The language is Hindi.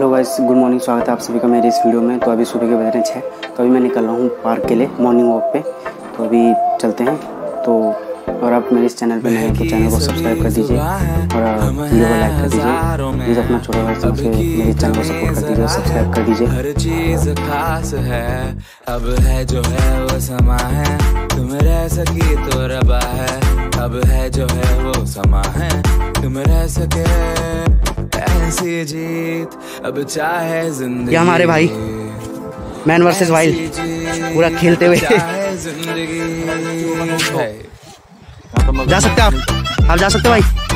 हेलो गाइस गुड मॉर्निंग स्वागत है आप सभी का मेरे इस वीडियो में। तो अभी सुबह के बज रहे छः तो अभी मैं निकल रहा हूँ पार्क के लिए मॉर्निंग वॉक पे। तो अभी चलते हैं। तो और आप मेरे इस चैनल पे नए हैं तो चैनल को सब्सक्राइब कर दीजिए और वीडियो को लाइक कर दीजिए। प्लीज़ अपना छोटा भाई सबसे मेरे चैनल को सपोर्ट कर दीजिए सब्सक्राइब कर दीजिए। हर चीज़ खास है। अब है जो है वो समा है। तुम रह सकी तो रबा है। अब है जो है वो समा है। तुम रह सके ऐसी जीत। अब चाहे ज़िंदगी। ये हमारे भाई मैन वर्सेस वाइल्ड पूरा खेलते हुए। है। जा सकते हैं आप। आप जा सकते हो भाई।